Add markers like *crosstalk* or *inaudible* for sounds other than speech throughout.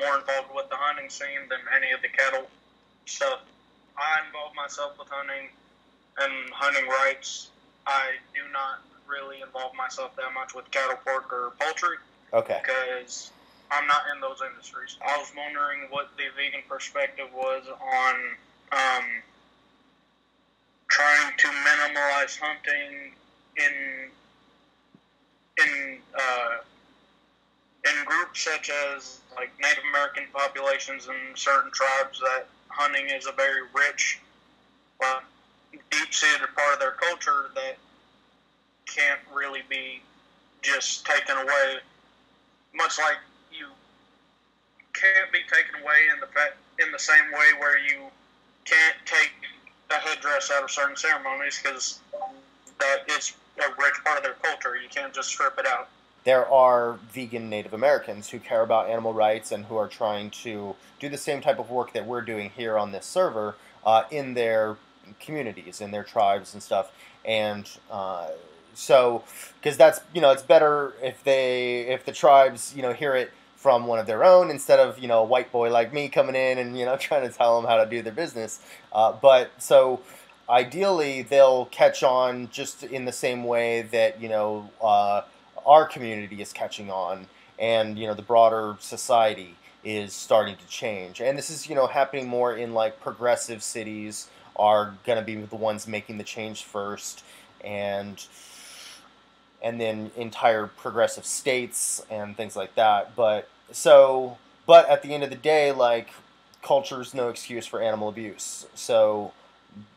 more involved with the hunting scene than any of the cattle stuff. I involve myself with hunting and hunting rights. I do not really involve myself that much with cattle, pork, or poultry. Okay. Because I'm not in those industries. I was wondering what the vegan perspective was on um, trying to minimize hunting in in uh, in groups such as like Native American populations and certain tribes that hunting is a very rich, well, deep-seated part of their culture that can't really be just taken away. Much like you can't be taken away in the fact, in the same way where you can't take a headdress out of certain ceremonies because that is a rich part of their culture. You can't just strip it out. There are vegan Native Americans who care about animal rights and who are trying to do the same type of work that we're doing here on this server uh, in their communities, in their tribes and stuff. And uh, so, because that's you know, it's better if they if the tribes you know hear it from one of their own instead of you know a white boy like me coming in and you know *laughs* trying to tell them how to do their business. Uh, but so ideally they'll catch on just in the same way that you know uh, our community is catching on, and you know the broader society is starting to change. And this is you know happening more in like progressive cities are going to be the ones making the change first, and and then entire progressive states and things like that. But so, but at the end of the day, like culture is no excuse for animal abuse. So,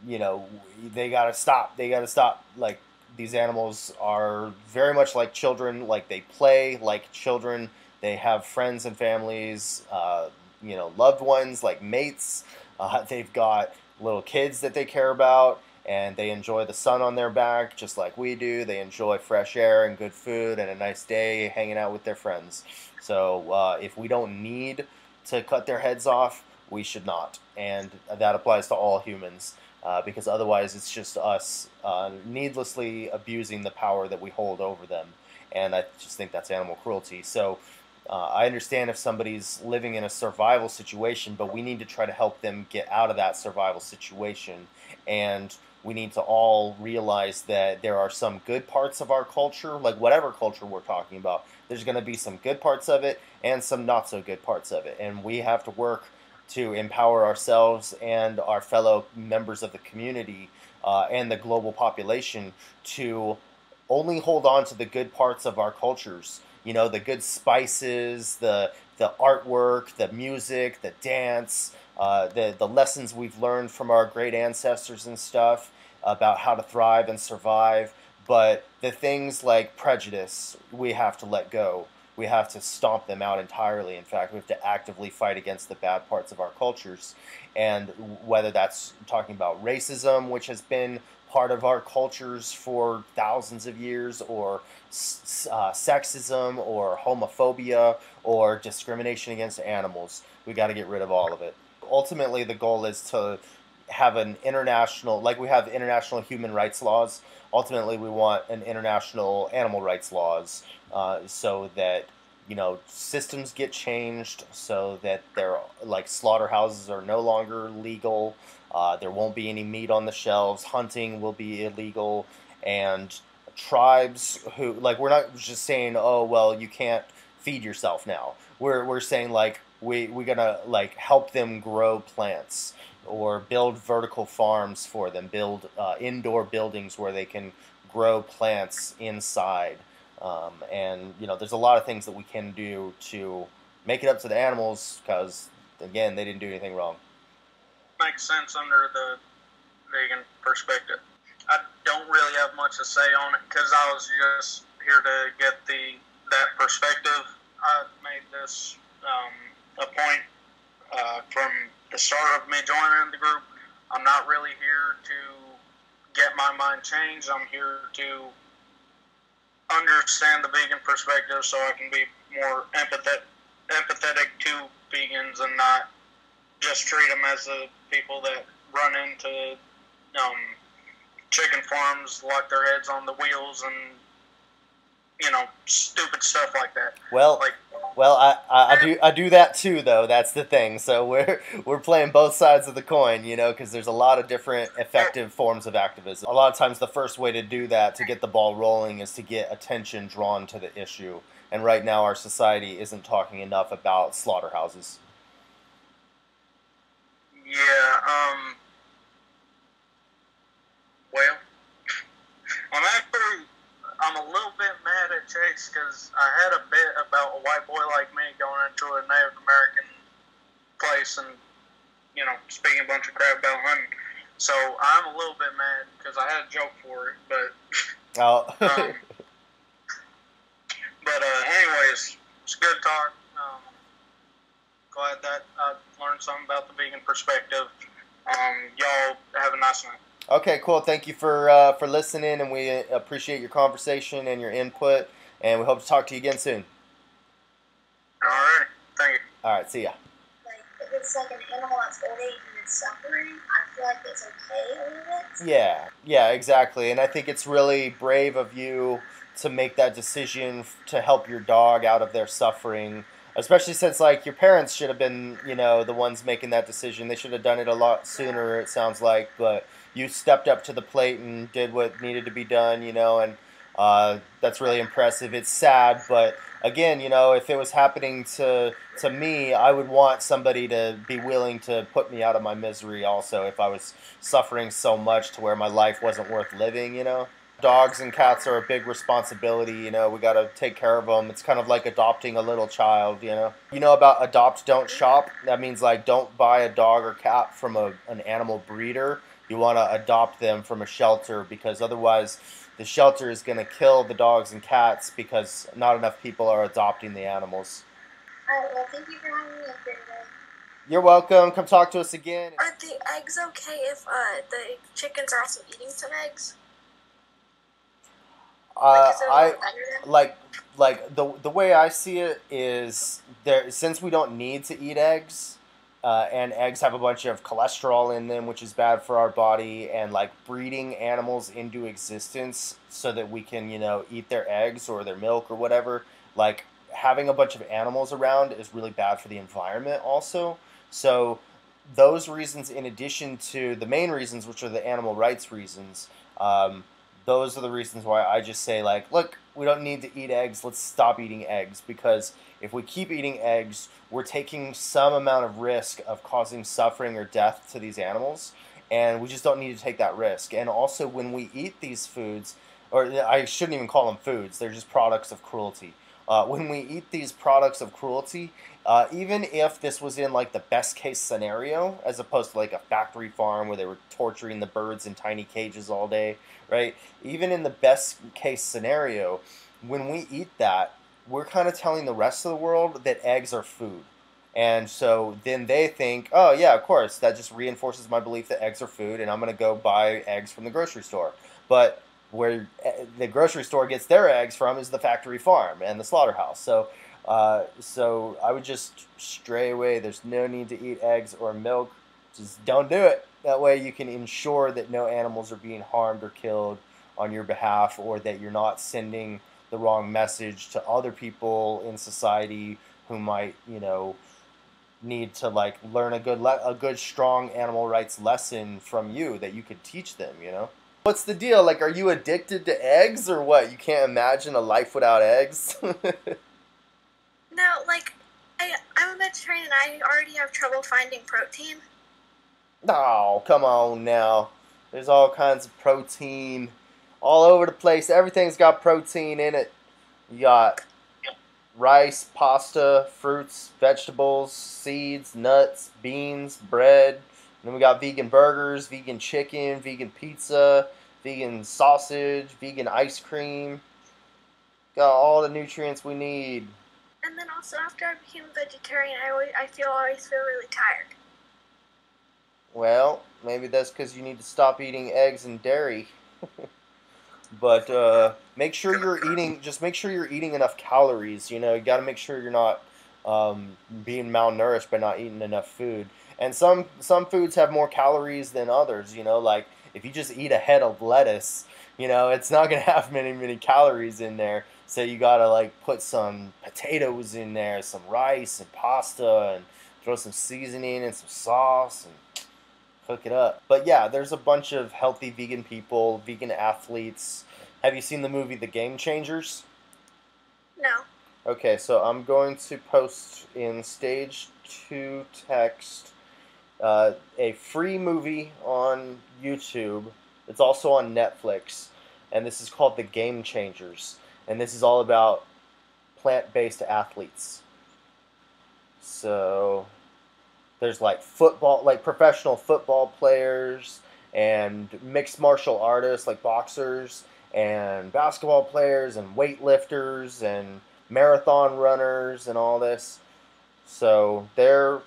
you know, they got to stop. They got to stop. Like these animals are very much like children. Like they play like children. They have friends and families. Uh, you know, loved ones like mates. Uh, *laughs* they've got little kids that they care about and they enjoy the sun on their back just like we do. They enjoy fresh air and good food and a nice day hanging out with their friends. So uh, if we don't need to cut their heads off, we should not. And that applies to all humans uh, because otherwise it's just us uh, needlessly abusing the power that we hold over them. And I just think that's animal cruelty. So uh, I understand if somebody's living in a survival situation, but we need to try to help them get out of that survival situation. And we need to all realize that there are some good parts of our culture, like whatever culture we're talking about, there's going to be some good parts of it and some not so good parts of it. And we have to work to empower ourselves and our fellow members of the community uh, and the global population to only hold on to the good parts of our cultures. You know, the good spices, the the artwork, the music, the dance, uh, the the lessons we've learned from our great ancestors and stuff about how to thrive and survive. But the things like prejudice, we have to let go. We have to stomp them out entirely. In fact, we have to actively fight against the bad parts of our cultures. And whether that's talking about racism, which has been part of our cultures for thousands of years, or uh, sexism, or homophobia, or discrimination against animals, we got to get rid of all of it. Ultimately, the goal is to have an international, like we have international human rights laws. Ultimately, we want an international animal rights laws uh, so that you know systems get changed so that they're like slaughterhouses are no longer legal. Uh, there won't be any meat on the shelves. Hunting will be illegal, and tribes who like we're not just saying, oh well, you can't feed yourself now. We're we're saying like we we're gonna like help them grow plants or build vertical farms for them, build uh, indoor buildings where they can grow plants inside. Um, and you know, there's a lot of things that we can do to make it up to the animals because, again, they didn't do anything wrong. Makes sense under the vegan perspective. I don't really have much to say on it because I was just here to get the that perspective. I made this um, a point uh, from the start of me joining the group. I'm not really here to get my mind changed. I'm here to understand the vegan perspective so I can be more empathetic, empathetic to vegans and not just treat them as the people that run into um, chicken farms, lock their heads on the wheels, and you know, stupid stuff like that. Well, like Well, I, I, I, do I do that too, though. That's the thing. So we're *laughs* we're playing both sides of the coin, you know, because there's a lot of different effective forms of activism. A lot of times, the first way to do that to get the ball rolling is to get attention drawn to the issue. And right now, our society isn't talking enough about slaughterhouses. Yeah. Um. Well, *laughs* I'm actually I'm a little bit mad at Chase because I had a bit about a white boy like me going into a Native American place and you know speaking a bunch of crap about hunting. So I'm a little bit mad because I had a joke for it, but *laughs* oh. *laughs* um, but uh, anyways, it's a good talk. Um, glad that I learned something about the vegan perspective. Um, y'all have a nice night. Okay, cool. Thank you for uh, for listening, and we appreciate your conversation and your input. And we hope to talk to you again soon. All right. Thank you. All right. See ya. Like if it's like an animal that's old age and it's suffering, I feel like it's okay a little bit. Yeah. Yeah. Exactly. And I think it's really brave of you to make that decision to help your dog out of their suffering especially since like your parents should have been you know the ones making that decision they should have done it a lot sooner it sounds like but you stepped up to the plate and did what needed to be done, you know, and uh, that's really impressive. It's sad, but again, you know, if it was happening to to me, I would want somebody to be willing to put me out of my misery. Also, if I was suffering so much to where my life wasn't worth living, you know. Dogs and cats are a big responsibility, you know. We got to take care of them. It's kind of like adopting a little child, you know. You know about adopt, don't shop? That means like don't buy a dog or cat from a, an animal breeder you want to adopt them from a shelter because otherwise the shelter is going to kill the dogs and cats because not enough people are adopting the animals. Well, thank you for having me here today. You're welcome. Come talk to us again. Are the eggs okay if uh, the chickens are also eating some eggs? Uh, I like like the the way I see it is there since we don't need to eat eggs, uh, and eggs have a bunch of cholesterol in them, which is bad for our body. And like breeding animals into existence so that we can, you know, eat their eggs or their milk or whatever. Like having a bunch of animals around is really bad for the environment, also. So those reasons, in addition to the main reasons, which are the animal rights reasons, um, those are the reasons why I just say like, look, we don't need to eat eggs. Let's stop eating eggs because if we keep eating eggs, we're taking some amount of risk of causing suffering or death to these animals, and we just don't need to take that risk. And also, when we eat these foods, or I shouldn't even call them foods, they're just products of cruelty. Uh, when we eat these products of cruelty, uh, even if this was in like the best case scenario, as opposed to like a factory farm where they were torturing the birds in tiny cages all day, right? Even in the best case scenario, when we eat that, we're kind of telling the rest of the world that eggs are food. And so then they think, oh, yeah, of course, that just reinforces my belief that eggs are food, and I'm going to go buy eggs from the grocery store. But where eh, the grocery store gets their eggs from is the factory farm and the slaughterhouse. So, uh, so I would just stray away. There's no need to eat eggs or milk. Just don't do it. That way you can ensure that no animals are being harmed or killed on your behalf, or that you're not sending the wrong message to other people in society who might, you know, need to like learn a good le- a good strong animal rights lesson from you that you could teach them, you know? What's the deal? Like are you addicted to eggs or what? You can't imagine a life without eggs? *laughs* no, like I I'm a vegetarian and I already have trouble finding protein. Oh, come on now. There's all kinds of protein all over the place. Everything's got protein in it. You got rice, pasta, fruits, vegetables, seeds, nuts, beans, bread. And then we got vegan burgers, vegan chicken, vegan pizza, vegan sausage, vegan ice cream. Got all the nutrients we need. And then also after I became a vegetarian, I always, I feel always feel really tired. Well, maybe that's because you need to stop eating eggs and dairy. *laughs* but uh, make sure you're eating. Just make sure you're eating enough calories. You know, you got to make sure you're not um, being malnourished by not eating enough food. And some some foods have more calories than others. You know, like if you just eat a head of lettuce, you know, it's not gonna *laughs* have many many calories in there. So you gotta like put some potatoes in there, some rice and pasta, and throw some seasoning and some sauce and cook it up. But yeah, there's a bunch of healthy vegan people, vegan athletes. Have you seen the movie The Game Changers? No. Okay, so I'm going to post in stage two text uh, a free movie on YouTube. It's also on Netflix, and this is called The Game Changers. And this is all about plant based athletes. So there's like football, like professional football players, and mixed martial artists like boxers, and basketball players, and weightlifters, and marathon runners, and all this. So they're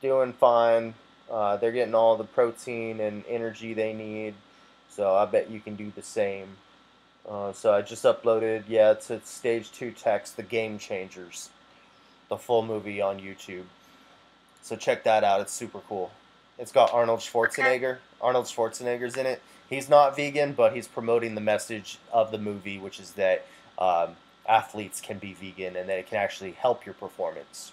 doing fine. Uh, they're getting all the protein and energy they need. So I bet you can do the same. Uh, so I just uploaded, yeah, it's, it's stage two text, The Game Changers, the full movie on YouTube. So check that out. It's super cool. It's got Arnold Schwarzenegger. Arnold Schwarzenegger's in it. He's not vegan, but he's promoting the message of the movie, which is that um, athletes can be vegan and that it can actually help your performance.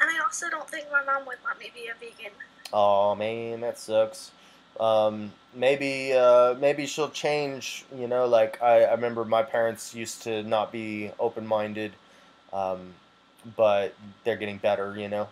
And I also don't think my mom would let me be a vegan. Oh man, that sucks. Um, maybe uh, maybe she'll change. You know, like I, I remember my parents used to not be open minded, um, but they're getting better. You know,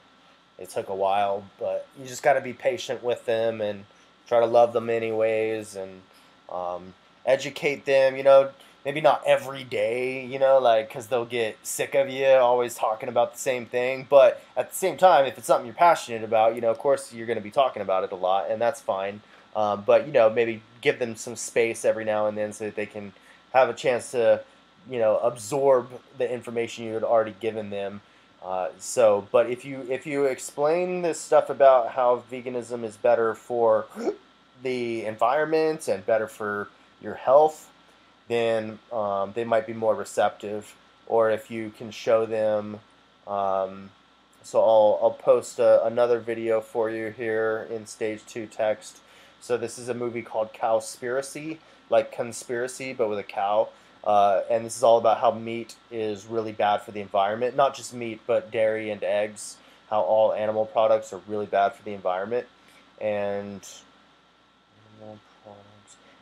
it took a while, but you just got to be patient with them and try to love them anyways, and um, educate them. You know, maybe not every day, you know, like because they'll get sick of you always talking about the same thing. But at the same time, if it's something you're passionate about, you know, of course you're going to be talking about it a lot, and that's fine. Um, but you know, maybe give them some space every now and then so that they can have a chance to, you know, absorb the information you had already given them. Uh, so, but if you if you explain this stuff about how veganism is better for *gasps* the environment and better for your health, then um, they might be more receptive. Or if you can show them, um, so I'll, I'll post a, another video for you here in stage two text. So this is a movie called Cowspiracy, like conspiracy, but with a cow. Uh, and this is all about how meat is really bad for the environment. Not just meat, but dairy and eggs. How all animal products are really bad for the environment. And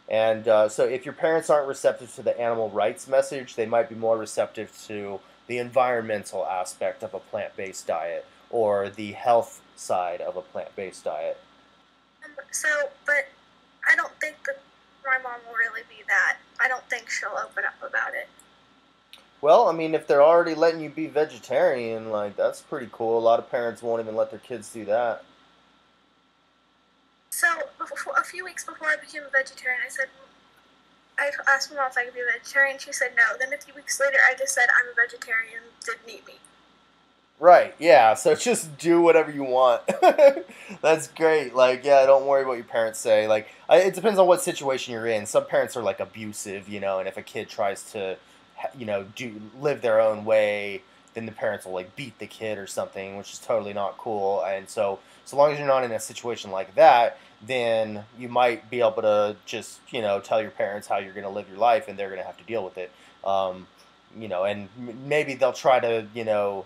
and uh, so, if your parents aren't receptive to the animal rights message, they might be more receptive to the environmental aspect of a plant based diet or the health side of a plant based diet. Um, so, but I don't think that my mom will really be that. I don't think she'll open up about it. Well, I mean, if they're already letting you be vegetarian, like, that's pretty cool. A lot of parents won't even let their kids do that. So a few weeks before I became a vegetarian, I said I asked my mom if I could be a vegetarian. She said no. Then a few weeks later, I just said I'm a vegetarian. Didn't eat meat. Right. Yeah. So *laughs* just do whatever you want. *laughs* That's great. Like, yeah, don't worry what your parents say. Like, it depends on what situation you're in. Some parents are like abusive, you know, and if a kid tries to, you know, do live their own way, then the parents will like beat the kid or something, which is totally not cool. And so, so long as you're not in a situation like that, then you might be able to just you know tell your parents how you're going to live your life and they're going to have to deal with it. Um, you know and maybe they'll try to you know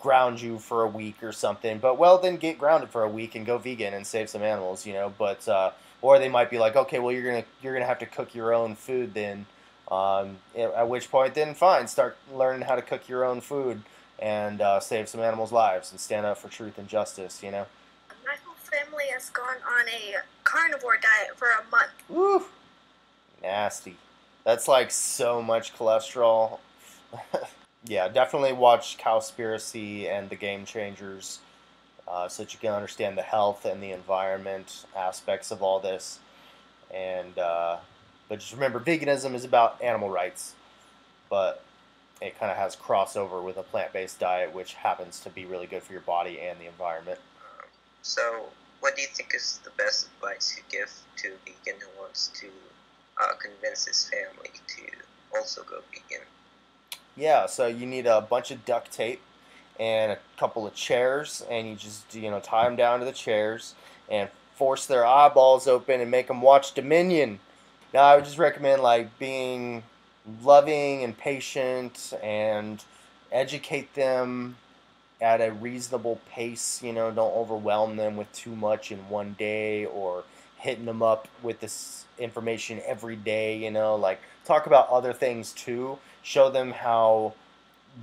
ground you for a week or something but well then get grounded for a week and go vegan and save some animals you know? But uh, or they might be like okay well you're gonna you're gonna have to cook your own food then um, at which point then fine start learning how to cook your own food and uh, save some animals lives and stand up for truth and justice you know My whole family has gone on a carnivore diet for a month. Woo! Nasty. That's like so much cholesterol. *laughs* yeah, definitely watch Cowspiracy and The Game Changers uh, so that you can understand the health and the environment aspects of all this. And uh, but just remember, veganism is about animal rights, but it kind of has crossover with a plant-based diet, which happens to be really good for your body and the environment. So, what do you think is the best advice you give to a vegan who wants to uh, convince his family to also go vegan? Yeah, so you need a bunch of duct tape and a couple of chairs, and you just you know tie them down to the chairs and force their eyeballs open and make them watch Dominion. Now I would just recommend like being loving and patient and educate them at a reasonable pace. You know, don't overwhelm them with too much in one day or hitting them up with this information every day. You know, like talk about other things too. Show them how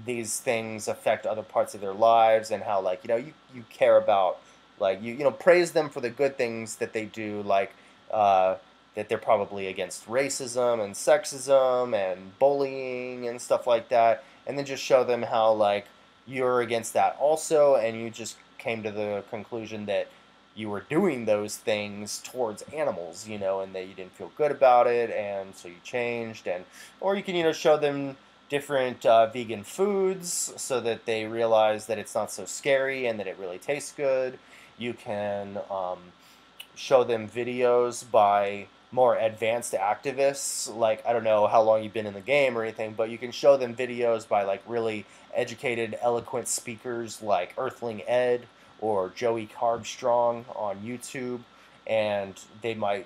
these things affect other parts of their lives and how like you know you, you care about like you you know praise them for the good things that they do like uh, that they're probably against racism and sexism and bullying and stuff like that and then just show them how like you're against that also and you just came to the conclusion that you were doing those things towards animals you know and that you didn't feel good about it and so you changed and or you can you know show them different uh, vegan foods so that they realize that it's not so scary and that it really tastes good. You can um, show them videos by more advanced activists like i don't know how long you've been in the game or anything but you can show them videos by like really educated eloquent speakers like earthling ed or joey carbstrong on youtube and they might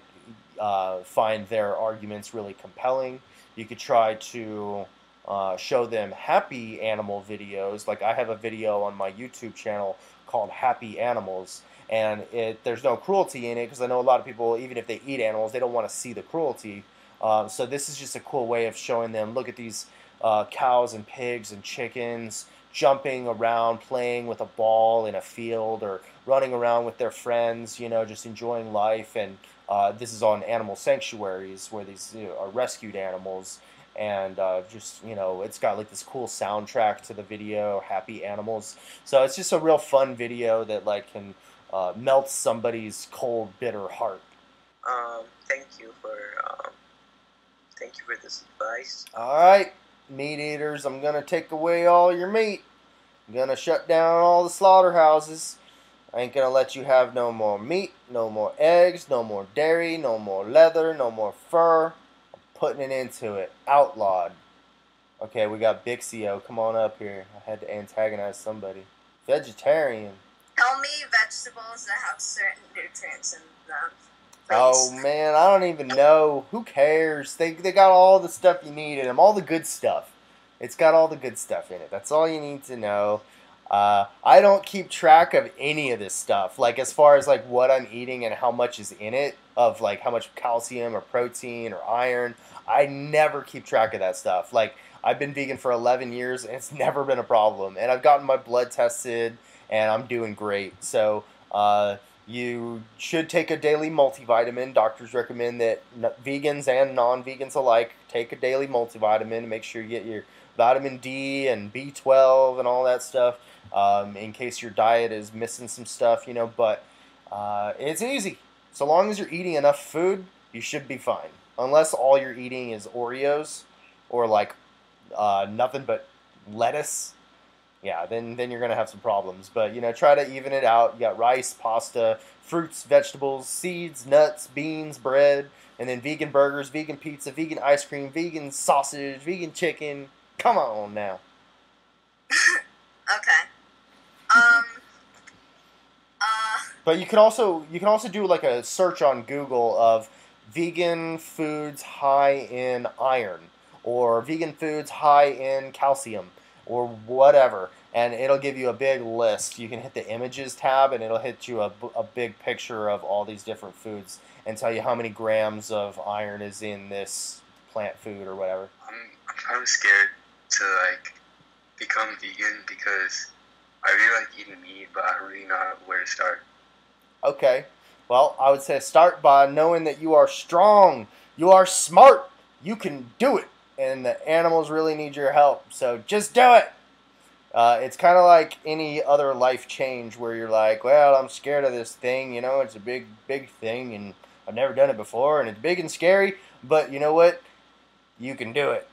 uh, find their arguments really compelling. You could try to uh, show them happy animal videos. Like i have a video on my youtube channel called happy animals and it there's no cruelty in it because I know a lot of people, even if they eat animals, they don't want to see the cruelty. Uh, so this is just a cool way of showing them. Look at these uh, cows and pigs and chickens jumping around, playing with a ball in a field, or running around with their friends. You know, just enjoying life. And uh, this is on animal sanctuaries where these you know, are rescued animals. And uh, just you know, it's got like this cool soundtrack to the video, "Happy Animals." So it's just a real fun video that like can uh, melts somebody's cold, bitter heart. Um, thank you for um, thank you for this advice. All right, meat eaters, I'm gonna take away all your meat. I'm gonna shut down all the slaughterhouses. I ain't gonna let you have no more meat, no more eggs, no more dairy, no more leather, no more fur. I'm putting it into it. Outlawed. Okay, we got Bixio. Come on up here. I had to antagonize somebody. Vegetarian. Tell me vegetables that have certain nutrients in them. Oh man, I don't even know. Who cares? They they got all the stuff you need in them, all the good stuff. It's got all the good stuff in it. That's all you need to know. Uh, I don't keep track of any of this stuff. Like as far as like what I'm eating and how much is in it, of like how much calcium or protein or iron. I never keep track of that stuff. Like I've been vegan for 11 years and it's *laughs* never been a problem. And I've gotten my blood tested and I'm doing great. So uh, you should take a daily multivitamin. Doctors recommend that vegans and non-vegans alike take a daily multivitamin make sure you get your vitamin D and B12 and all that stuff um, in case your diet is missing some stuff, you know. But uh, it's easy. So long as you're eating enough food, you should be fine. Unless all you're eating is Oreos or like uh, nothing but lettuce yeah, then then you're gonna have some problems. But you know, try to even it out. You got rice, pasta, fruits, vegetables, seeds, nuts, beans, bread, and then vegan burgers, vegan pizza, vegan ice cream, vegan sausage, vegan chicken. Come on now. *laughs* okay. Um. *laughs* Uh. But you can also you can also do like a search on Google of vegan foods high in iron or vegan foods high in calcium or whatever and it'll give you a big list. You can hit the images tab and it'll hit you a, a big picture of all these different foods and tell you how many grams of iron is in this plant food or whatever. I'm, I'm kind of scared to like become vegan because I really like eating meat, but I really know where to start. okay. Well i would say start by knowing that you are strong. You are smart. You can do it and the animals really need your help so just do it uh, it's kind of like any other life change where you're like, well, I'm scared of this thing, you know, it's a big, big thing, and I've never done it before, and it's big and scary, but you know what? You can do it.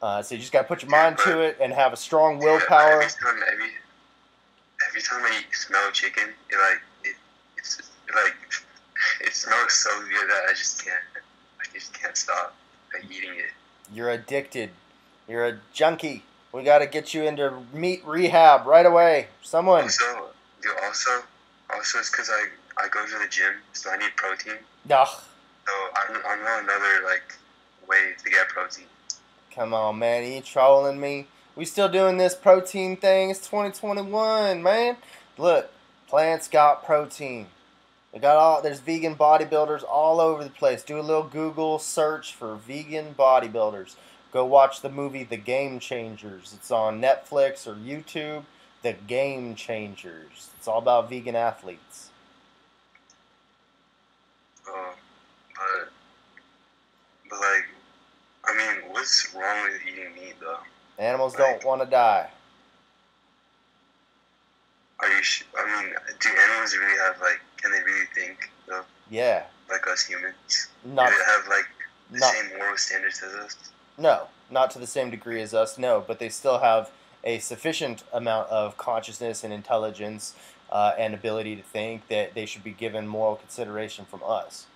Uh, so you just got to put your mind to it and have a strong willpower. Every time, every, every time I smell chicken, it like it, it's it like *laughs* it smells so good that I just can't, I just can't stop eating it. You're addicted. You're a junkie. We got to get you into meat rehab right away. Someone. Also, dude, also, also it's because I I go to the gym, so I need protein. Ugh. So I'm, I know another like way to get protein. Come on, man. Are you trolling me? We still doing this protein thing? It's 2021, man. Look, plants got protein. They got all. There's vegan bodybuilders all over the place. Do a little Google search for vegan bodybuilders. Go watch the movie The Game Changers. It's on Netflix or YouTube. The Game Changers. It's all about vegan athletes. Uh, but but like, I mean, what's wrong with eating meat though? Animals don't want to die. Are you? Sh- I mean, do animals really have like? Can they really think though, Yeah. like us humans? Not do they have like the not same moral standards as us? No, not to the same degree as us, no, but they still have a sufficient amount of consciousness and intelligence uh, and ability to think that they should be given moral consideration from us,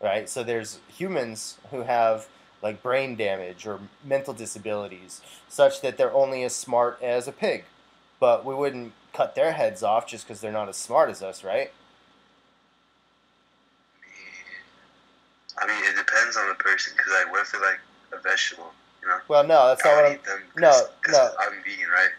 right? So there's humans who have like brain damage or mental disabilities such that they're only as smart as a pig, but we wouldn't cut their heads off just because they're not as smart as us, right? I mean, it depends on the person. Cause like, what if they're like a vegetable? You know, Well, no, that's I not what I'm. eat them. no, Cause, cause no. I'm vegan, right?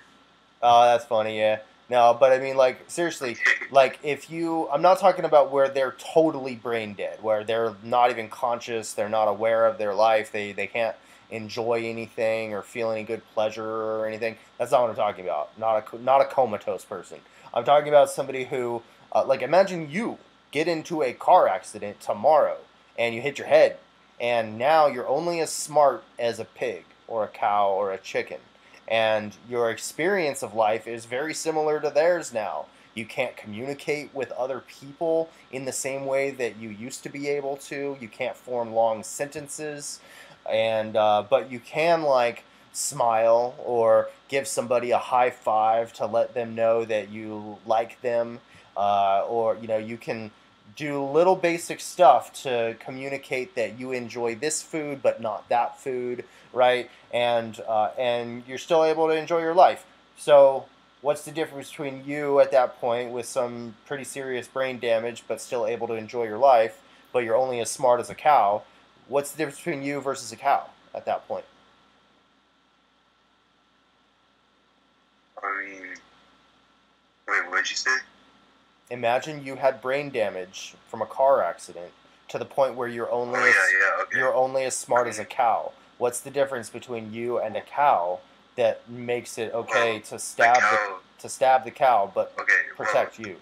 Oh, that's funny, yeah. No, but I mean, like, seriously, *laughs* like if you i'm not talking about where they're totally brain dead where they're not even conscious they're not aware of their life they they can't enjoy anything or feel any good pleasure or anything that's not what i'm talking about. Not a not a comatose person. I'm talking about somebody who uh, like imagine you get into a car accident tomorrow and you hit your head and now you're only as smart as a pig or a cow or a chicken and your experience of life is very similar to theirs now. You can't communicate with other people in the same way that you used to be able to. You can't form long sentences, and uh, but you can like smile or give somebody a high five to let them know that you like them, uh, or you know you can do little basic stuff to communicate that you enjoy this food but not that food, right? And uh, and you're still able to enjoy your life. So what's the difference between you at that point with some pretty serious brain damage but still able to enjoy your life but you're only as smart as a cow what's the difference between you versus a cow at that point I mean, wait, what'd you say? imagine you had brain damage from a car accident to the point where you're only Oh as, yeah, yeah, okay. you're only as smart as a cow what's the difference between you and a cow that makes it okay to stab the, cow. to stab the cow but Okay. protect you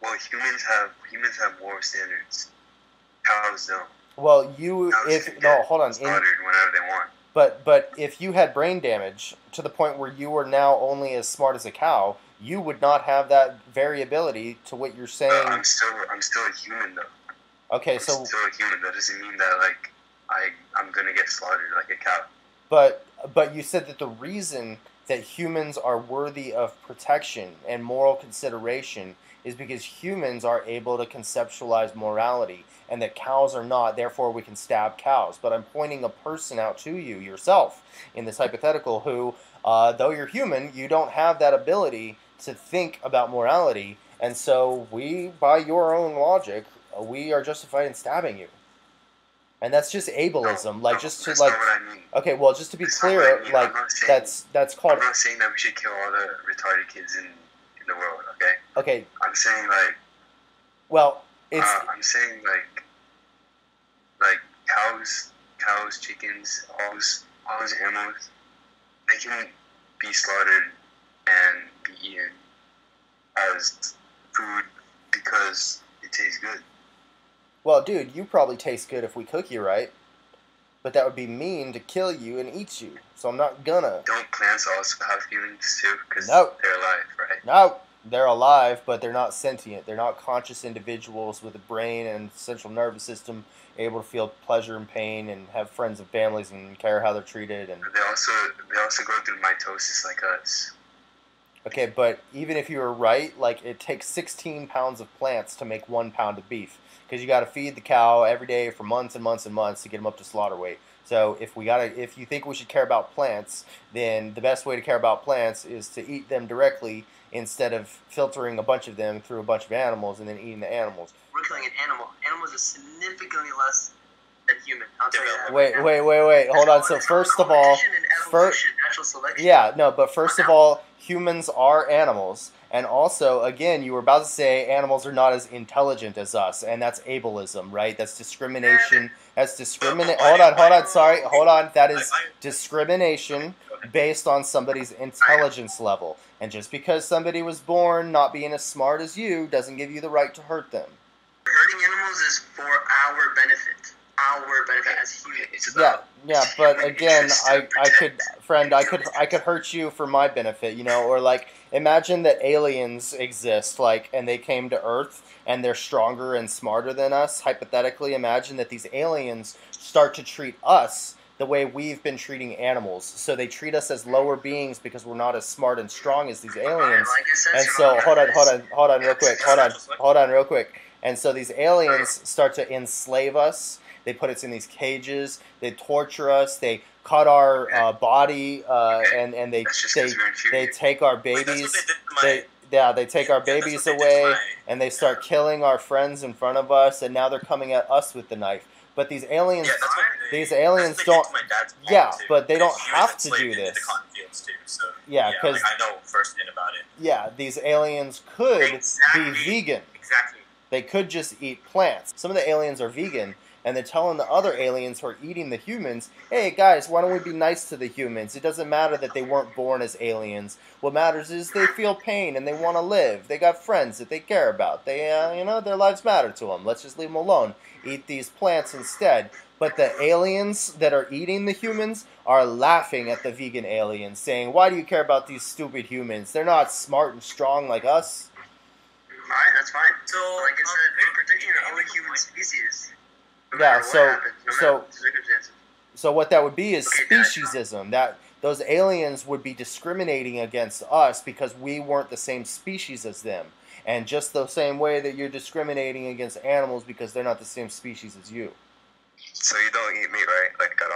Well, well, humans have humans have moral standards. Cows don't. Well you if no hold on in, whenever they want. But but if you had brain damage to the point where you were now only as smart as a cow, you would not have that variability to what you're saying. I'm still I'm still a human though. Okay, I'm so still a human. That doesn't mean that like I I'm gonna get slaughtered like a cow. but but you said that the reason that humans are worthy of protection and moral consideration is because humans are able to conceptualize morality and that cows are not therefore we can stab cows but i'm pointing a person out to you yourself in this hypothetical who uh, though you're human you don't have that ability to think about morality and so we by your own logic uh, we are justified in stabbing you and that's just ableism No, like no, just to that's like not what I mean. okay well just to be That's clear I mean. like saying, that's that's called I'm not saying that we should kill all the retarded kids in in the world. Okay. okay I'm saying like well it's uh, I'm saying like like cows, cows, chickens, all those all those animals, they can be slaughtered and be eaten as food because it tastes good. Well, dude, you probably taste good if we cook you right. But that would be mean to kill you and eat you. So I'm not gonna. Don't plants also have feelings too? Because Nope. they're alive, right? No, they're alive, but they're not sentient. They're not conscious individuals with a brain and central nervous system able to feel pleasure and pain and have friends and families and care how they're treated. And They also they also go through mitosis like us. okay, but even if you were right, like it takes 16 pounds of plants to make one pound of beef because you got to feed the cow every day for months and months and months to get them up to slaughter weight. So if we gotta, if you think we should care about plants, then the best way to care about plants is to eat them directly instead of filtering a bunch of them through a bunch of animals and then eating the animals. We're killing an animal. Animals are significantly less than human. I'll tell you that. Wait, right wait, wait, wait. Hold on. So first of all, competition and fir- evolution, natural selection. Yeah, no, but first of all, humans are animals. And also, again, you were about to say animals are not as intelligent as us, and that's ableism, right? That's discrimination. That's discriminate. Hold on, hold on. Sorry, hold on. That is discrimination based on somebody's intelligence level. And just because somebody was born not being as smart as you doesn't give you the right to hurt them. Hurting animals is for our benefit. Our benefit as humans. Yeah, yeah, but again, I, I could, friend, I could, I could hurt you for my benefit, you know, or like imagine that aliens exist, like, and they came to Earth and they're stronger and smarter than us. Hypothetically, imagine that these aliens start to treat us the way we've been treating animals. So they treat us as lower beings because we're not as smart and strong as these aliens. Like I said, And so, hold on, hold on, hold on, real quick. Hold on, hold on, real quick. And so these aliens start to enslave us. They put us in these cages. They torture us. They cut our uh, body, uh, and and they they because we're inferior. they take our Wait, that's what babies. they my- They yeah, they take our yeah, *laughs* that's babies what they did to away, my- and they start killing our friends in front of us. And now they're coming at us with the knife. But these aliens, Yeah, that's what they, these aliens don't- did to my dad's mom, Yeah, too, but they don't because have to do this. The cotton fields too, so Yeah, yeah, 'cause- like, I know firsthand about it. yeah, these aliens could Exactly. be vegan. Exactly. They could just eat plants. Some of the aliens are vegan, and they're telling the other aliens who are eating the humans, hey guys, why don't we be nice to the humans? It doesn't matter that they weren't born as aliens. What matters is they feel pain and they want to live. They got friends that they care about. They, uh, you know, their lives matter to them. Let's just leave them alone. Eat these plants instead. But the aliens that are eating the humans are laughing at the vegan aliens, saying, why do you care about these stupid humans? They're not smart and strong like us. Alright, that's fine. So, like I um, said, they- they're protecting they- our own human species. No Yeah, so- happens, no so- matter the circumstances. So what that would be is Okay, speciesism. That those aliens would be discriminating against us because we weren't the same species as them. And just the same way that you're discriminating against animals because they're not the same species as you. So you don't eat meat, right? Like at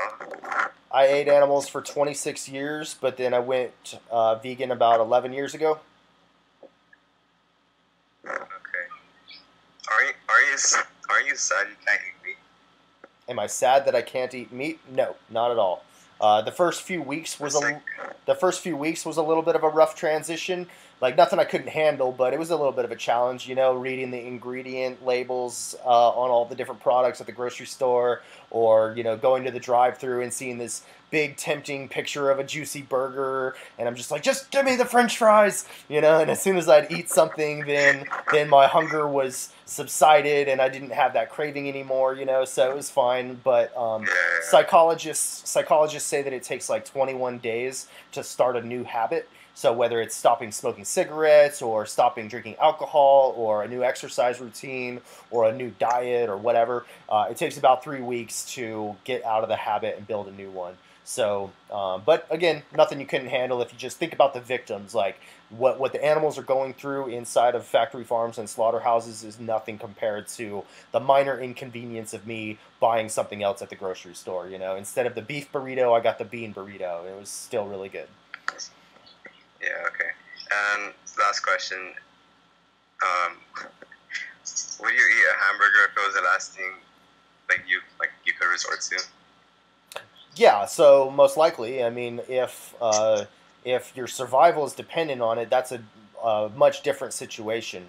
all? I ate animals for 26 years, but then I went uh, vegan about 11 years ago. Okay. Are you are you are you sad you can't eat meat? Am I sad that I can't eat meat? No, not at all. Uh, the first few weeks was a the first few weeks was a little bit of a rough transition. Like nothing I couldn't handle, but it was a little bit of a challenge. You know, reading the ingredient labels uh, on all the different products at the grocery store, or you know, going to the drive-through and seeing this big tempting picture of a juicy burger, and I'm just like, just give me the French fries, you know. And as soon as I'd eat something, then then my hunger was subsided, and I didn't have that craving anymore, you know. So it was fine, but um, psychologists psychologists say that it takes like 21 days to start a new habit so whether it's stopping smoking cigarettes or stopping drinking alcohol or a new exercise routine or a new diet or whatever uh, it takes about three weeks to get out of the habit and build a new one so um, but again nothing you couldn't handle if you just think about the victims like what, what the animals are going through inside of factory farms and slaughterhouses is nothing compared to the minor inconvenience of me buying something else at the grocery store. You know, instead of the beef burrito, I got the bean burrito. It was still really good. Yeah, okay. And last question. Um, *laughs* would you eat a hamburger if it was the last thing like you like you could resort to? Yeah, so most likely, I mean, if uh, if your survival is dependent on it, that's a, a much different situation.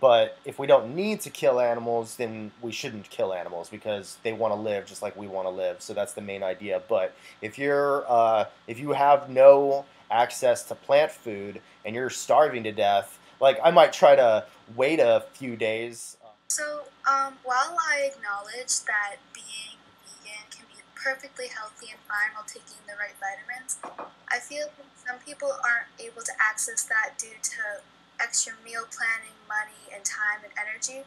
But if we don't need to kill animals, then we shouldn't kill animals because they want to live just like we want to live. So that's the main idea. But if you're uh, if you have no access to plant food and you're starving to death, like I might try to wait a few days. So, um, while I acknowledge that being vegan can be perfectly healthy and fine while taking the right vitamins, I feel some people aren't able to access that due to extra meal planning, money, and time and energy.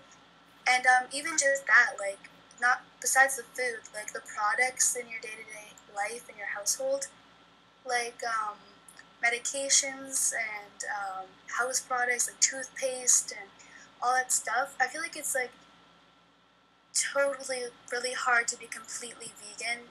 And um, even just that, like, not besides the food, like the products in your day to day life in your household, like um, medications and um, house products like toothpaste and all that stuff. I feel like it's like totally really hard to be completely vegan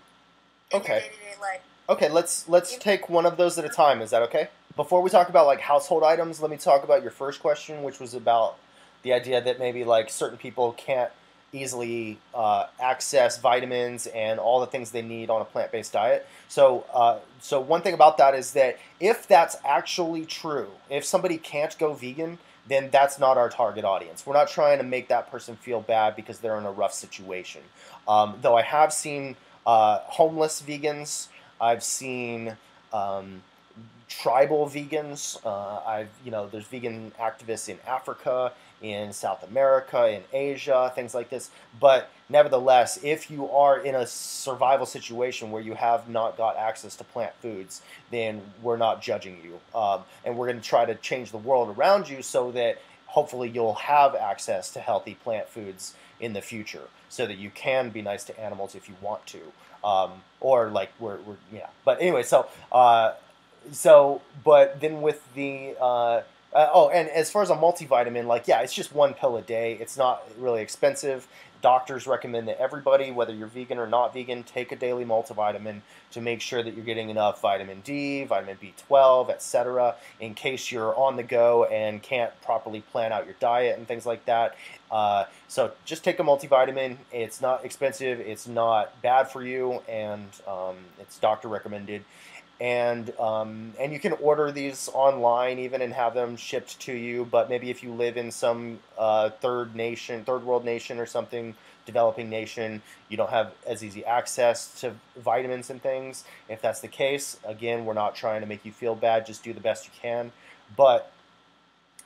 in Okay. your day to day life. Okay, let's let's take one of those at a time. Is that okay? Before we talk about like household items, let me talk about your first question, which was about the idea that maybe like certain people can't easily uh, access vitamins and all the things they need on a plant-based diet. So, uh, so one thing about that is that if that's actually true, if somebody can't go vegan, then that's not our target audience. We're not trying to make that person feel bad because they're in a rough situation. Um, though I have seen uh, homeless vegans, I've seen um, tribal vegans. Uh, I've you know there's vegan activists in Africa, in South America, in Asia, things like this. But nevertheless, if you are in a survival situation where you have not got access to plant foods, then we're not judging you, um, and we're going to try to change the world around you so that hopefully you'll have access to healthy plant foods in the future, so that you can be nice to animals if you want to. Um, or like we're, we're yeah but anyway so uh, so but then with the uh, uh, oh and as far as a multivitamin like yeah it's just one pill a day. It's not really expensive. Doctors recommend that everybody whether you're vegan or not vegan take a daily multivitamin to make sure that you're getting enough vitamin d vitamin b12 etc in case you're on the go and can't properly plan out your diet and things like that. Uh, so just take a multivitamin. It's not expensive. It's not bad for you. And um, it's doctor recommended and um, and you can order these online even and have them shipped to you. But maybe if you live in some uh, third nation, third world nation or something, developing nation, you don't have as easy access to vitamins and things. If that's the case, again, we're not trying to make you feel bad. Just do the best you can. But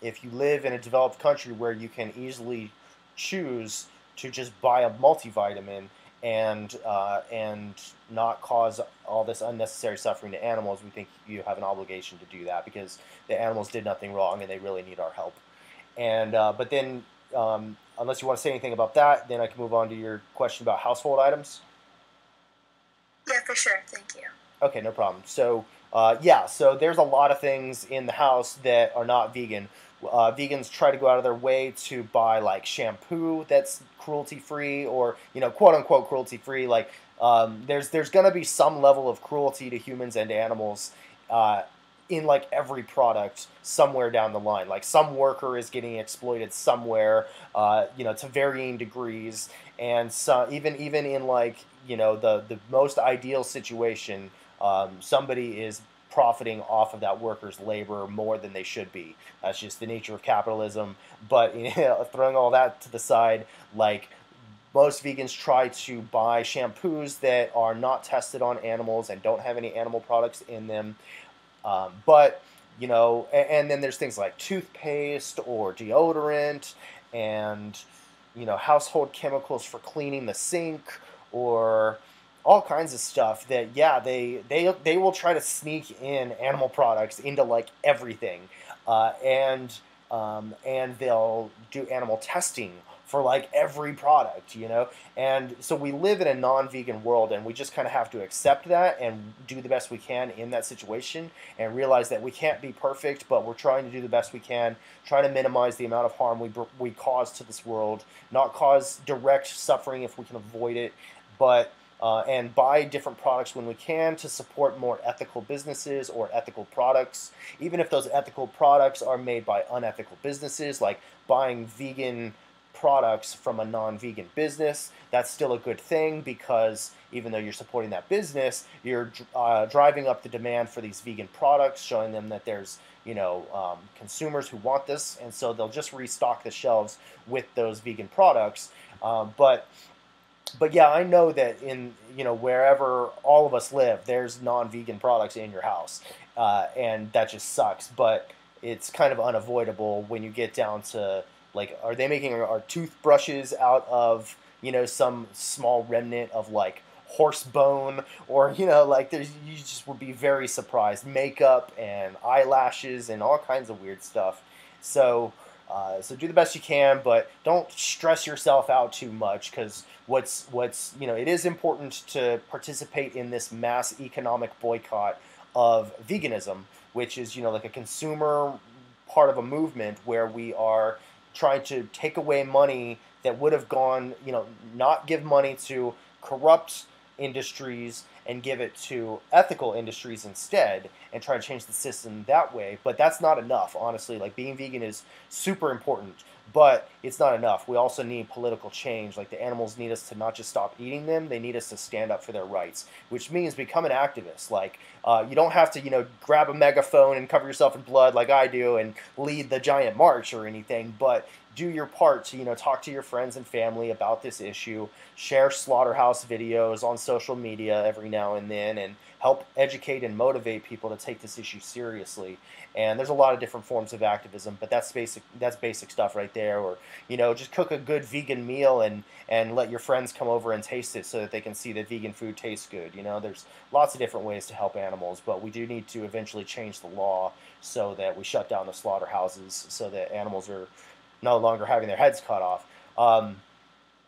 if you live in a developed country where you can easily choose to just buy a multivitamin and uh, and not cause all this unnecessary suffering to animals, we think you have an obligation to do that because the animals did nothing wrong and they really need our help. And uh, but then, um, unless you want to say anything about that, then I can move on to your question about household items. Yeah, for sure. Thank you. Okay, no problem. So uh, yeah, so there's a lot of things in the house that are not vegan. Uh, vegans try to go out of their way to buy like shampoo that's cruelty free or you know quote unquote cruelty free. Like um, there's there's gonna be some level of cruelty to humans and animals uh, in like every product somewhere down the line. Like some worker is getting exploited somewhere, uh, you know, to varying degrees, and so even even in like you know the the most ideal situation, um, somebody is profiting off of that worker's labor more than they should be. That's just the nature of capitalism. But *laughs* you know, throwing all that to the side, like most vegans try to buy shampoos that are not tested on animals and don't have any animal products in them. Um, but you know, and, and then there's things like toothpaste or deodorant and you know household chemicals for cleaning the sink or all kinds of stuff that yeah they they they will try to sneak in animal products into like everything. Uh, and um, and they'll do animal testing for like every product you know? And so we live in a non-vegan world and we just kind of have to accept that and do the best we can in that situation and realize that we can't be perfect but we're trying to do the best we can trying to minimize the amount of harm we, we cause to this world not cause direct suffering if we can avoid it but uh, and buy different products when we can to support more ethical businesses or ethical products. Even if those ethical products are made by unethical businesses, like buying vegan products from a non-vegan business, that's still a good thing because even though you're supporting that business, you're uh, driving up the demand for these vegan products, showing them that there's you know um, consumers who want this, and so they'll just restock the shelves with those vegan products. Um, but but yeah, I know that in you know wherever all of us live, there's non-vegan products in your house, uh, and that just sucks. But it's kind of unavoidable when you get down to like, are they making our, toothbrushes out of you know some small remnant of like horse bone? Or you know like there's you just would be very surprised. Makeup and eyelashes and all kinds of weird stuff. So uh, so do the best you can, but don't stress yourself out too much because what's what's you know it is important to participate in this mass economic boycott of veganism, which is you know like a consumer part of a movement where we are trying to take away money that would have gone you know not give money to corrupt industries and give it to ethical industries instead and try to change the system that way. But that's not enough, honestly. Like being vegan is super important, but it's not enough. We also need political change. Like the animals need us to not just stop eating them; they need us to stand up for their rights, which means become an activist. Like uh, you don't have to, you know, grab a megaphone and cover yourself in blood like I do and lead the giant march or anything, but do your part to you know talk to your friends and family about this issue share slaughterhouse videos on social media every now and then and help educate and motivate people to take this issue seriously. And there's a lot of different forms of activism but that's basic that's basic stuff right there or you know just cook a good vegan meal and and let your friends come over and taste it so that they can see that vegan food tastes good you know? There's lots of different ways to help animals but we do need to eventually change the law so that we shut down the slaughterhouses so that animals are no longer having their heads cut off. Um,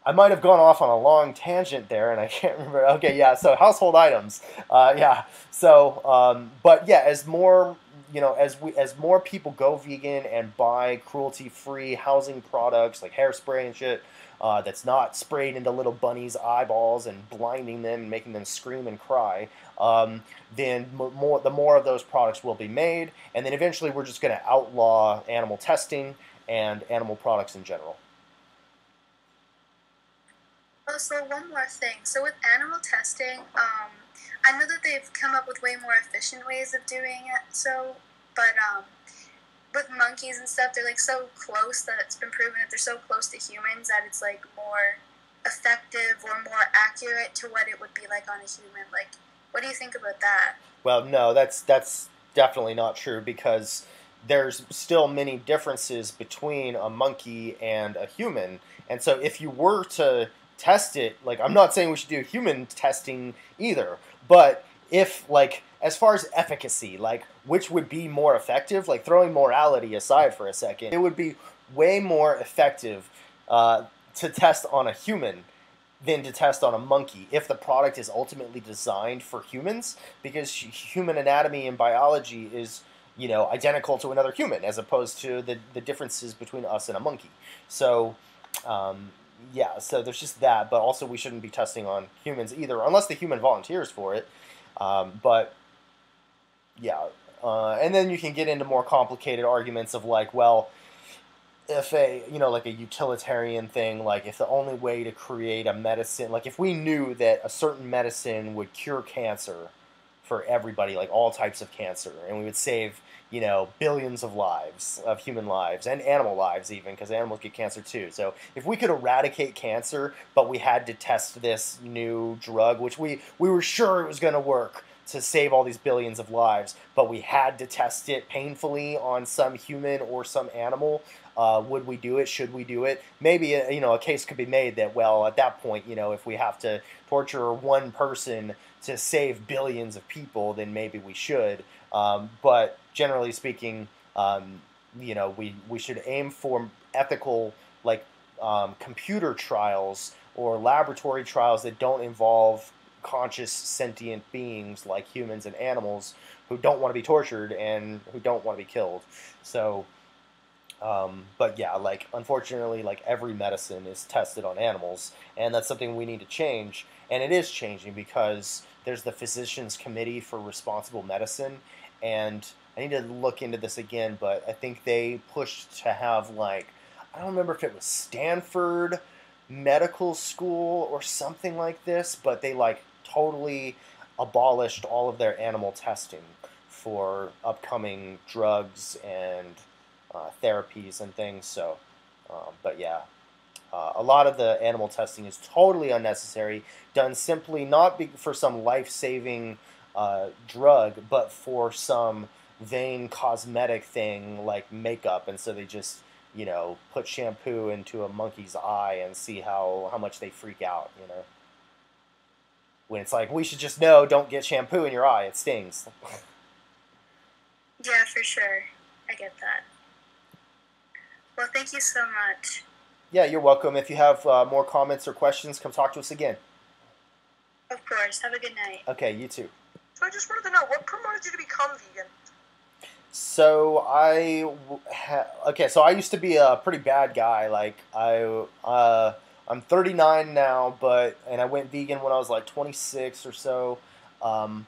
I might have gone off on a long tangent there, and I can't *laughs* remember. Okay, yeah. So household items, uh, yeah. So, um, but yeah, as more you know, as we as more people go vegan and buy cruelty-free housing products like hairspray and shit, uh, that's not sprayed into little bunnies' eyeballs and blinding them and making them scream and cry, um, then more the more of those products will be made, and then eventually we're just going to outlaw animal testing and animal products in general. So one more thing. So with animal testing, um, I know that they've come up with way more efficient ways of doing it. So, but um, with monkeys and stuff, they're like so close that it's been proven that they're so close to humans that it's like more effective or more accurate to what it would be like on a human. Like, what do you think about that? Well, no, that's that's definitely not true because there's still many differences between a monkey and a human. And so if you were to test it, like I'm not saying we should do human testing either, but if like as far as efficacy, like which would be more effective, like throwing morality aside for a second, it would be way more effective uh, to test on a human than to test on a monkey if the product is ultimately designed for humans because human anatomy and biology is you know, identical to another human, as opposed to the, the differences between us and a monkey. So, um, yeah, so there's just that, but also we shouldn't be testing on humans either, unless the human volunteers for it. Um, but, yeah, uh, and then you can get into more complicated arguments of like, well, if a you know like a utilitarian thing like if the only way to create a medicine like if we knew that a certain medicine would cure cancer for everybody, like all types of cancer, and we would save you know billions of lives of human lives and animal lives even because animals get cancer too. So if we could eradicate cancer, but we had to test this new drug, which we we were sure it was going to work to save all these billions of lives, but we had to test it painfully on some human or some animal. Uh, would we do it? Should we do it? Maybe uh, you know a case could be made that well at that point you know if we have to torture one person to save billions of people, then maybe we should. Um, but generally speaking, um, you know, we, we should aim for ethical, like um, computer trials or laboratory trials that don't involve conscious sentient beings like humans and animals who don't want to be tortured and who don't want to be killed. So, um, but yeah, like unfortunately, like every medicine is tested on animals, and that's something we need to change. And it is changing because there's the Physicians Committee for Responsible Medicine, and I need to look into this again, but I think they pushed to have like I don't remember if it was Stanford Medical School or something like this, but they like totally abolished all of their animal testing for upcoming drugs and uh, therapies and things. So, um, but yeah, uh, a lot of the animal testing is totally unnecessary, done simply not be, for some life saving uh, drug, but for some vain cosmetic thing like makeup. And so they just, you know, put shampoo into a monkey's eye and see how, how much they freak out, you know. When it's like, we should just know don't get shampoo in your eye, it stings. *laughs* yeah, for sure. I get that. Well, thank you so much. Yeah, you're welcome. If you have uh, more comments or questions, come talk to us again. Of course. Have a good night. Okay, you too. So I just wanted to know what prompted you to become vegan. So I ha- okay. So I used to be a pretty bad guy. Like I uh, I'm 39 now, but and I went vegan when I was like 26 or so. Um,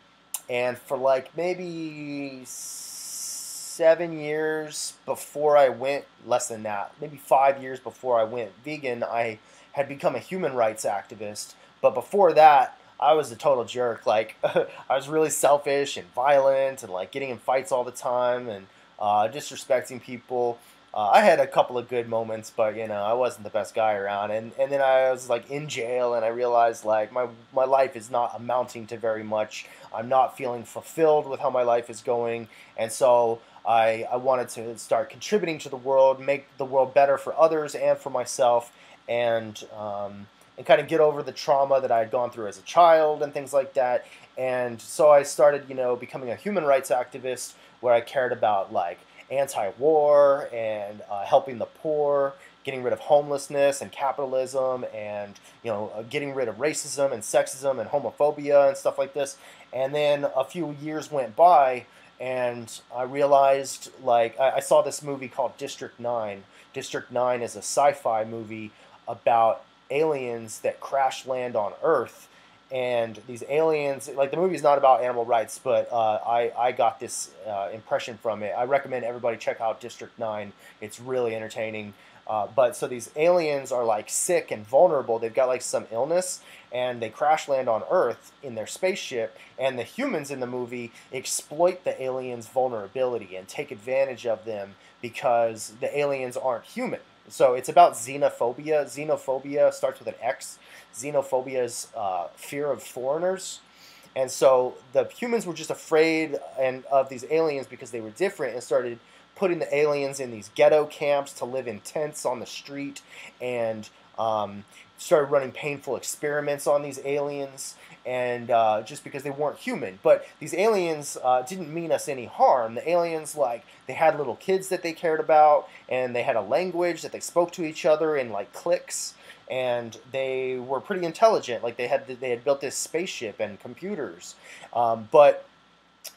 and for like maybe seven years before I went, less than that, maybe five years before I went vegan, I had become a human rights activist. But before that, I was a total jerk. Like, *laughs* I was really selfish and violent and like getting in fights all the time and uh, disrespecting people. Uh, I had a couple of good moments, but you know, I wasn't the best guy around. And and then I was like in jail, and I realized like my my life is not amounting to very much. I'm not feeling fulfilled with how my life is going, and so I I wanted to start contributing to the world, make the world better for others and for myself, and um, and kind of get over the trauma that I had gone through as a child and things like that. And so I started, you know, becoming a human rights activist where I cared about like anti-war and uh, helping the poor, getting rid of homelessness and capitalism, and you know, uh, getting rid of racism and sexism and homophobia and stuff like this. And then a few years went by, and I realized, like, I, I saw this movie called District Nine. District Nine is a sci-fi movie about aliens that crash land on Earth and these aliens like the movie's not about animal rights but uh, I, I got this uh, impression from it. I recommend everybody check out district 9 it's really entertaining. Uh, but so these aliens are like sick and vulnerable. They've got like some illness and they crash land on earth in their spaceship and the humans in the movie exploit the aliens vulnerability and take advantage of them because the aliens aren't human. So it's about xenophobia. Xenophobia starts with an x. Xenophobia is uh, fear of foreigners. And so the humans were just afraid and of these aliens because they were different and started putting the aliens in these ghetto camps to live in tents on the street and um, started running painful experiments on these aliens and uh, just because they weren't human but these aliens uh, didn't mean us any harm the aliens like they had little kids that they cared about and they had a language that they spoke to each other in like clicks. and they were pretty intelligent. Like they had they had built this spaceship and computers, um, but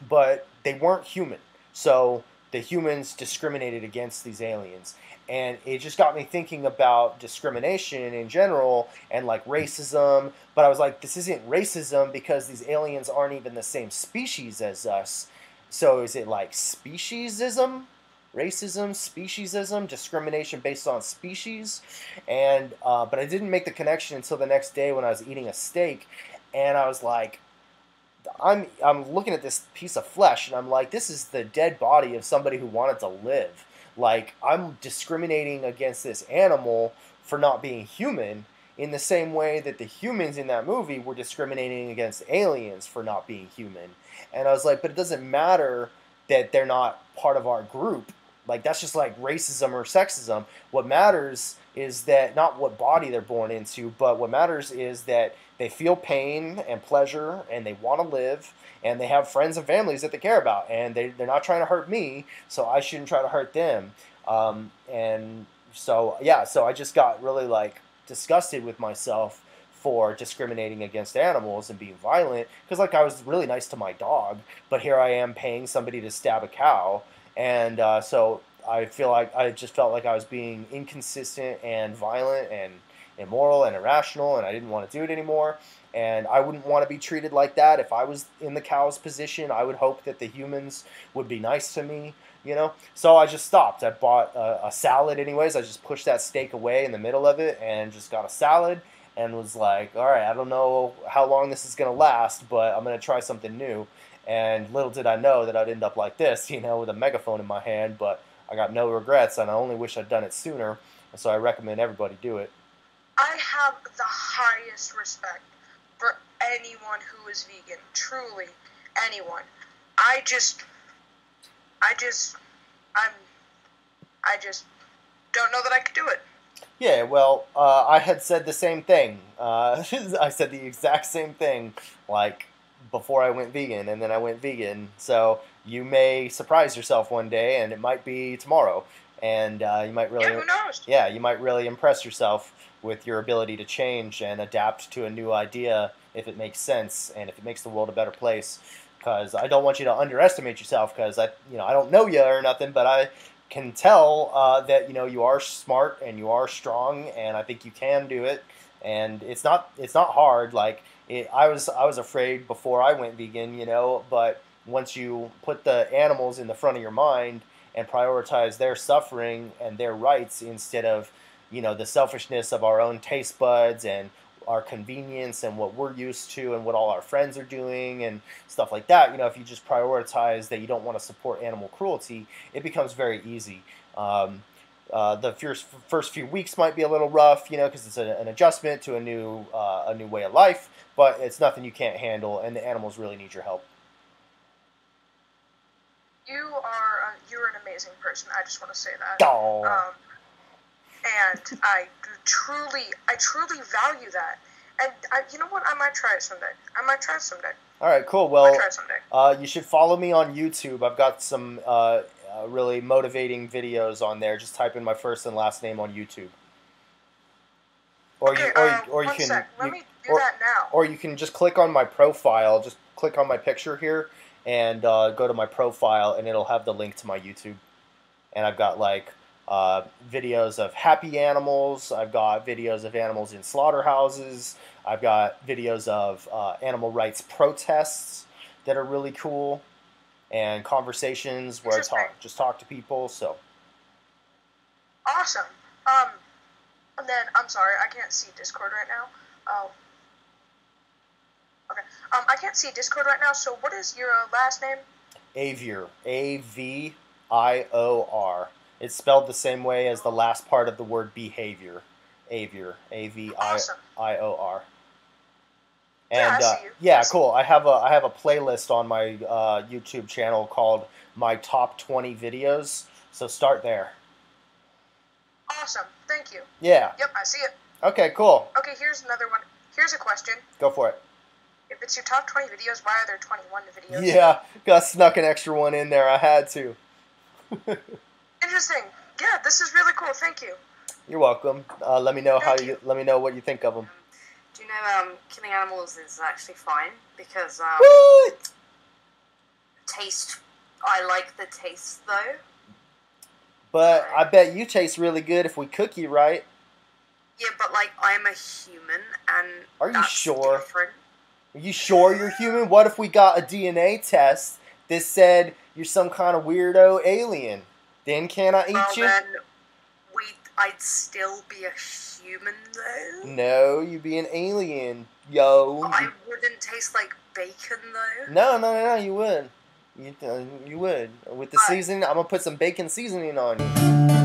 but they weren't human. So the humans discriminated against these aliens. And it just got me thinking about discrimination in general and like racism. But I was like, this isn't racism because these aliens aren't even the same species as us. So is it like speciesism? racism, speciesism, discrimination based on species, and uh, but I didn't make the connection until the next day when I was eating a steak, and I was like, I'm I'm looking at this piece of flesh, and I'm like, this is the dead body of somebody who wanted to live. Like I'm discriminating against this animal for not being human. In the same way that the humans in that movie were discriminating against aliens for not being human. And I was like, but it doesn't matter that they're not part of our group like that's just like racism or sexism. What matters is that not what body they're born into, but what matters is that they feel pain and pleasure and they want to live and they have friends and families that they care about and they, they're not trying to hurt me, so I shouldn't try to hurt them. Um, and so, yeah, so I just got really like disgusted with myself for discriminating against animals and being violent because like I was really nice to my dog, but here I am paying somebody to stab a cow and uh, so I feel like I just felt like I was being inconsistent and violent and immoral and irrational, and I didn't want to do it anymore. And I wouldn't want to be treated like that if I was in the cow's position. I would hope that the humans would be nice to me, you know. So I just stopped. I bought a, a salad, anyways. I just pushed that steak away in the middle of it and just got a salad and was like, all right, I don't know how long this is gonna last, but I'm gonna try something new. And little did I know that I'd end up like this, *laughs* you know, with a megaphone in my hand. But I got no regrets, and I only wish I'd done it sooner. And so I recommend everybody do it. I have the highest respect for anyone who is vegan. Truly, anyone. I just, I just, I'm, I just don't know that I could do it. Yeah, well, uh, I had said the same thing. Uh, *laughs* I said the exact same thing. Like, before I went vegan, and then I went vegan. So you may surprise yourself one day, and it might be tomorrow, and uh, you might really yeah, who knows? Yeah, you might really impress yourself with your ability to change and adapt to a new idea if it makes sense and if it makes the world a better place. Because I don't want you to underestimate yourself. Because I, you know, I don't know you or nothing, but I can tell uh, that you know you are smart and you are strong, and I think you can do it. And it's not it's not hard. Like it, I was I was afraid before I went vegan, you know, but once you put the animals in the front of your mind and prioritize their suffering and their rights instead of you know the selfishness of our own taste buds and our convenience and what we're used to and what all our friends are doing and stuff like that you know if you just prioritize that you don't want to support animal cruelty it becomes very easy um, uh, the first first few weeks might be a little rough, you know, because it's a, an adjustment to a new uh, a new way of life. But it's nothing you can't handle, and the animals really need your help. You are uh, you're an amazing person. I just want to say that. Oh. Um, and I truly, I truly value that. And I, you know what? I might try it someday. I might try it someday. All right, cool. I Well, might try uh, you should follow me on YouTube. I've got some uh, uh, really motivating videos on there. Just type in my first and last name on YouTube. Or okay, you, or, you, or you can, you- me do or- that now. or you can just click on my profile. Just click on my picture here and uh, go to my profile, and it'll have the link to my YouTube. And I've got like uh, videos of happy animals. I've got videos of animals in slaughterhouses. I've got videos of uh, animal rights protests that are really cool, and conversations where I talk just talk to people. So Awesome. Um, and then I'm sorry, I can't see Discord right now. Oh. Okay. Um, I can't see Discord right now. So what is your uh, last name? Avior, A V I O R. It's spelled the same way as the last part of the word behavior. Avior, A V I. I O R. Yeah, And uh, see you. yeah, cool. I have a I have a playlist on my uh, YouTube channel called my top twenty videos. So start there. Awesome. Thank you. Yeah. Yep, I see it. Okay. Cool. Okay, here's another one. Here's a question. Go for it. If it's your top 20 videos, why are there 21 videos? Yeah. Got snuck an extra one in there. I had to. *laughs* Interesting. Yeah, this is really cool. Thank you. You're welcome. Uh, let me know how Thank you let me know what you think of them. Do you know um, killing animals is actually fine because um, What? taste. I like the taste though. But I bet you taste really good if we cook you right. Yeah, but like I'm a human and Are you sure? different. Are you sure you're human? What if we got a DNA test that said you're some kind of weirdo alien? Then can I eat well you? then, we I'd still be a human though. No, you'd be an alien, yo. I wouldn't taste like bacon though. No, no, no, no, you would. You, uh, you would. With the But- seasoning, I'm gonna put some bacon seasoning on you.